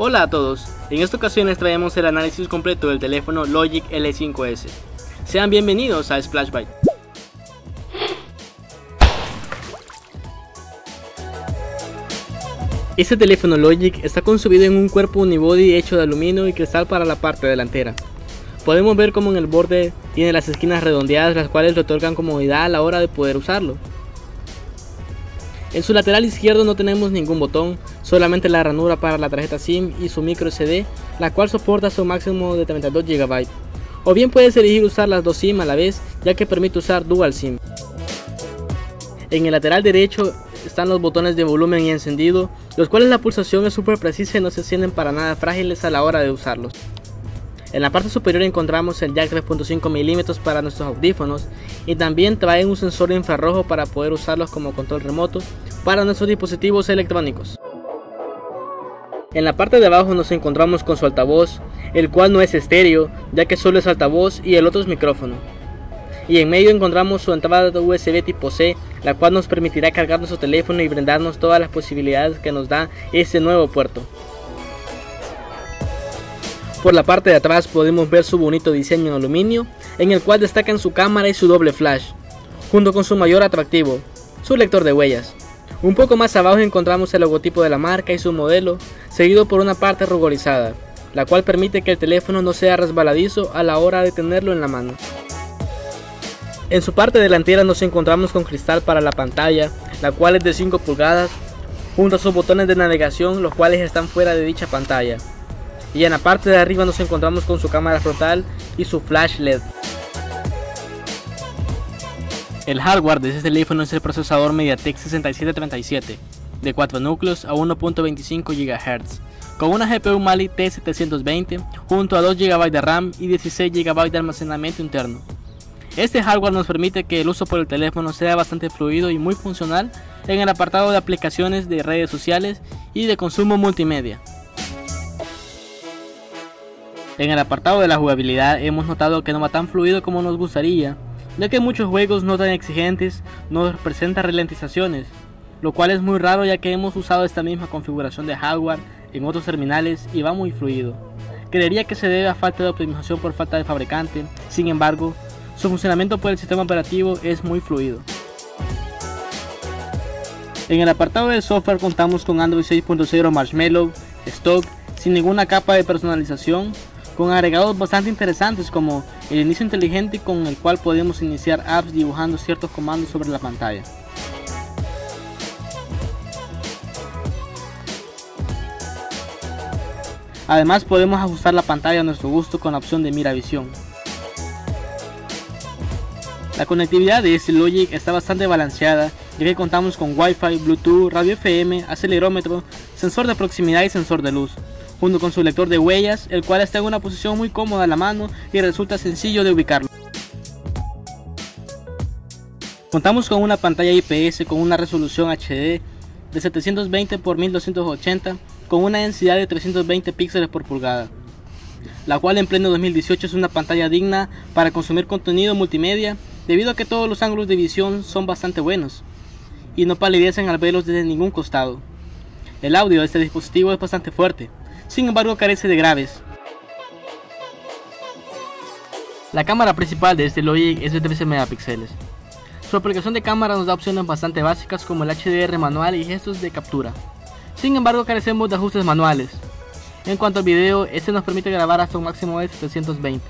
Hola a todos, en esta ocasión les traemos el análisis completo del teléfono Logic L5S. Sean bienvenidos a Splashbyte. Este teléfono Logic está concebido en un cuerpo unibody hecho de aluminio y cristal para la parte delantera. Podemos ver como en el borde tiene las esquinas redondeadas las cuales le otorgan comodidad a la hora de poder usarlo. En su lateral izquierdo no tenemos ningún botón, solamente la ranura para la tarjeta SIM y su micro SD, la cual soporta su máximo de 32 GB. O bien puedes elegir usar las dos SIM a la vez, ya que permite usar Dual SIM. En el lateral derecho están los botones de volumen y encendido, los cuales la pulsación es súper precisa y no se sienten para nada frágiles a la hora de usarlos. En la parte superior encontramos el jack 3.5 mm para nuestros audífonos y también trae un sensor infrarrojo para poder usarlos como control remoto para nuestros dispositivos electrónicos. En la parte de abajo nos encontramos con su altavoz, el cual no es estéreo, ya que solo es altavoz y el otro es micrófono. Y en medio encontramos su entrada de USB tipo C, la cual nos permitirá cargar nuestro teléfono y brindarnos todas las posibilidades que nos da este nuevo puerto. Por la parte de atrás podemos ver su bonito diseño en aluminio, en el cual destacan su cámara y su doble flash, junto con su mayor atractivo, su lector de huellas. Un poco más abajo encontramos el logotipo de la marca y su modelo, seguido por una parte rugorizada, la cual permite que el teléfono no sea resbaladizo a la hora de tenerlo en la mano. En su parte delantera nos encontramos con cristal para la pantalla, la cual es de 5 pulgadas, junto a sus botones de navegación, los cuales están fuera de dicha pantalla y en la parte de arriba nos encontramos con su cámara frontal y su flash LED. El hardware de este teléfono es el procesador MediaTek 6737 de 4 núcleos a 1.25 GHz con una GPU Mali T720 junto a 2 GB de RAM y 16 GB de almacenamiento interno. Este hardware nos permite que el uso por el teléfono sea bastante fluido y muy funcional en el apartado de aplicaciones de redes sociales y de consumo multimedia. En el apartado de la jugabilidad hemos notado que no va tan fluido como nos gustaría, ya que muchos juegos no tan exigentes nos presentan ralentizaciones, lo cual es muy raro ya que hemos usado esta misma configuración de hardware en otros terminales y va muy fluido. Creería que se debe a falta de optimización por falta de fabricante, sin embargo, su funcionamiento por el sistema operativo es muy fluido. En el apartado del software contamos con Android 6.0 Marshmallow, stock, sin ninguna capa de personalización, con agregados bastante interesantes como el inicio inteligente con el cual podemos iniciar apps dibujando ciertos comandos sobre la pantalla. Además podemos ajustar la pantalla a nuestro gusto con la opción de mira visión. La conectividad de este Logic está bastante balanceada ya que contamos con Wi-Fi, Bluetooth, radio FM, acelerómetro, sensor de proximidad y sensor de luz junto con su lector de huellas, el cual está en una posición muy cómoda a la mano y resulta sencillo de ubicarlo. Contamos con una pantalla IPS con una resolución HD de 720 x 1280 con una densidad de 320 píxeles por pulgada, la cual en pleno 2018 es una pantalla digna para consumir contenido multimedia debido a que todos los ángulos de visión son bastante buenos y no palidecen al verlos desde ningún costado. El audio de este dispositivo es bastante fuerte, sin embargo carece de graves. La cámara principal de este Logic es de 13 megapíxeles. Su aplicación de cámara nos da opciones bastante básicas como el HDR manual y gestos de captura. Sin embargo carecemos de ajustes manuales. En cuanto al video, este nos permite grabar hasta un máximo de 720.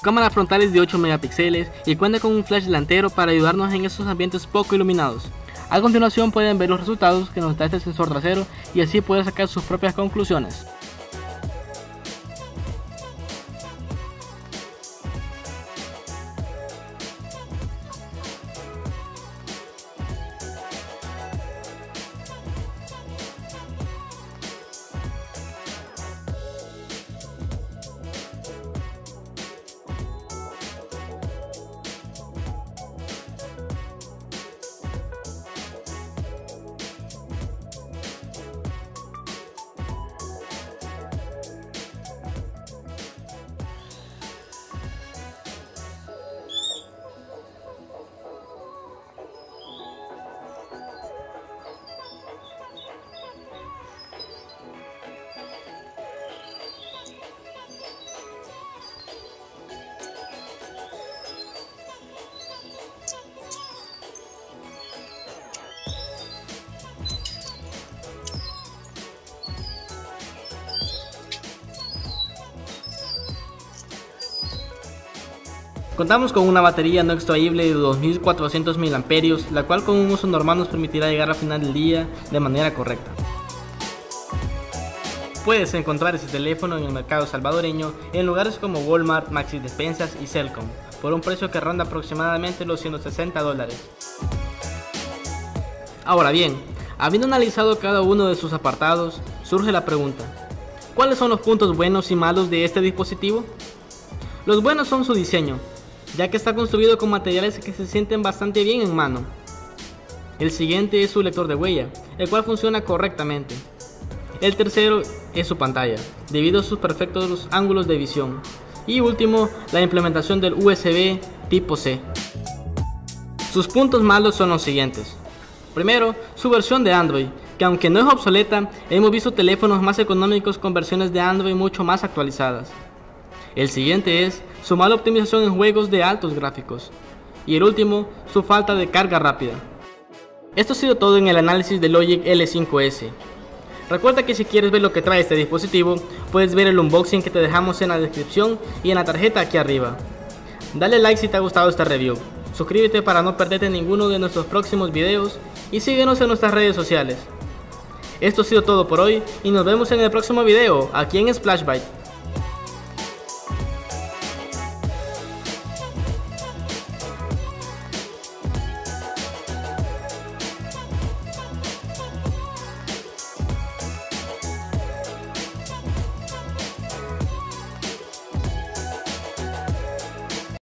cámara frontal es de 8 megapíxeles y cuenta con un flash delantero para ayudarnos en esos ambientes poco iluminados. A continuación pueden ver los resultados que nos da este sensor trasero y así pueden sacar sus propias conclusiones. Contamos con una batería no extraíble de 2400 mAh, la cual con un uso normal nos permitirá llegar al final del día de manera correcta. Puedes encontrar este teléfono en el mercado salvadoreño en lugares como Walmart, Maxi Despensas y Celcom, por un precio que ronda aproximadamente los 160 dólares. Ahora bien, habiendo analizado cada uno de sus apartados, surge la pregunta, ¿cuáles son los puntos buenos y malos de este dispositivo? Los buenos son su diseño, ya que está construido con materiales que se sienten bastante bien en mano. El siguiente es su lector de huella, el cual funciona correctamente. El tercero es su pantalla, debido a sus perfectos ángulos de visión. Y último, la implementación del USB tipo C. Sus puntos malos son los siguientes. Primero, su versión de Android, que aunque no es obsoleta, hemos visto teléfonos más económicos con versiones de Android mucho más actualizadas. El siguiente es su mala optimización en juegos de altos gráficos. Y el último, su falta de carga rápida. Esto ha sido todo en el análisis del Logic L5S. Recuerda que si quieres ver lo que trae este dispositivo, puedes ver el unboxing que te dejamos en la descripción y en la tarjeta aquí arriba. Dale like si te ha gustado esta review, suscríbete para no perderte ninguno de nuestros próximos videos y síguenos en nuestras redes sociales. Esto ha sido todo por hoy y nos vemos en el próximo video aquí en Splashbite.